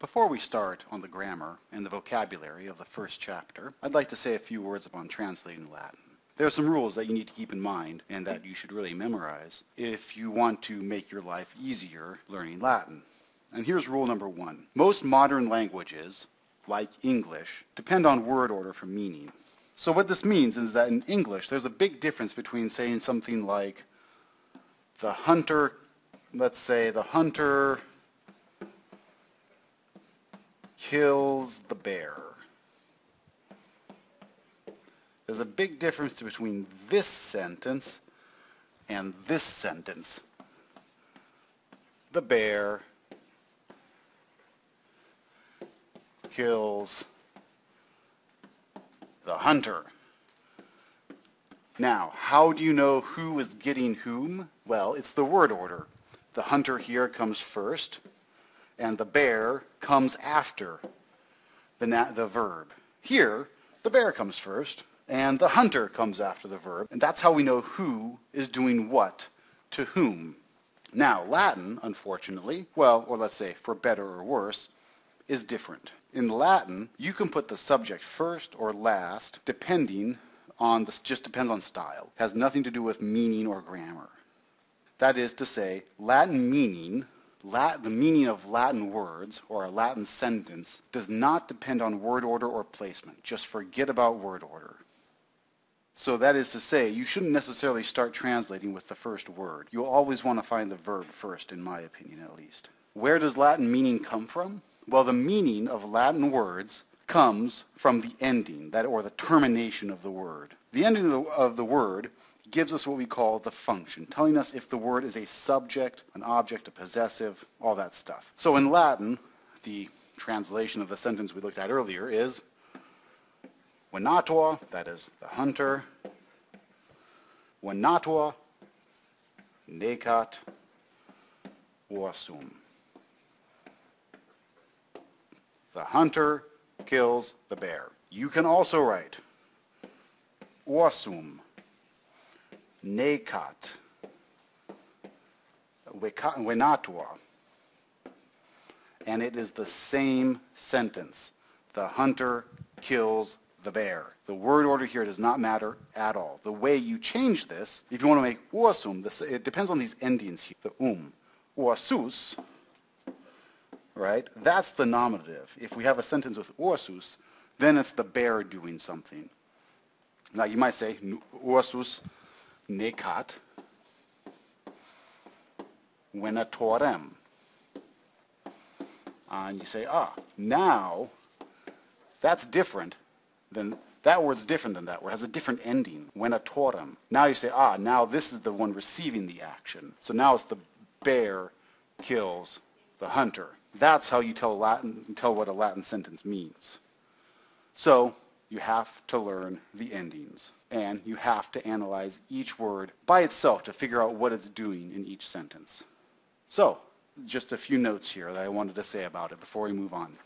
Before we start on the grammar and the vocabulary of the first chapter, I'd like to say a few words upon translating Latin. There are some rules that you need to keep in mind and that you should really memorize if you want to make your life easier learning Latin. And here's rule number one. Most modern languages, like English, depend on word order for meaning. So what this means is that in English, there's a big difference between saying something like, the hunter, let's say the hunter kills the bear. There's a big difference between this sentence and this sentence. The bear kills the hunter. Now, how do you know who is getting whom? Well, it's the word order. The hunter here comes first, and the bear comes after the, the verb. Here, the bear comes first, and the hunter comes after the verb, and that's how we know who is doing what to whom. Now, Latin, unfortunately, well, or let's say for better or worse, is different. In Latin, you can put the subject first or last, depending on, this just depends on style. It has nothing to do with meaning or grammar. That is to say, Latin meaning The meaning of Latin words or a Latin sentence does not depend on word order or placement. Just forget about word order. So that is to say, you shouldn't necessarily start translating with the first word. You'll always want to find the verb first, in my opinion at least. Where does Latin meaning come from? Well, the meaning of Latin words comes from the ending, that or the termination of the word. The ending of the, of the word gives us what we call the function, telling us if the word is a subject, an object, a possessive, all that stuff. So in Latin, the translation of the sentence we looked at earlier is venator, that is the hunter, venator, necat, ursum. The hunter kills the bear. You can also write ursum, necat, venator. And it is the same sentence. The hunter kills the bear. The word order here does not matter at all. The way you change this, if you want to make this, it depends on these endings here. The um, ursus, right? That's the nominative. If we have a sentence with ursus, then it's the bear doing something. Now you might say ursus necat venatorem. And you say, ah, now that's different than, that word's different than that word. It has a different ending, venatorem. Now you say, ah, now this is the one receiving the action. So now it's the bear kills the hunter. That's how you tell Latin, tell what a Latin sentence means. So you have to learn the endings and you have to analyze each word by itself to figure out what it's doing in each sentence. So, just a few notes here that I wanted to say about it before we move on.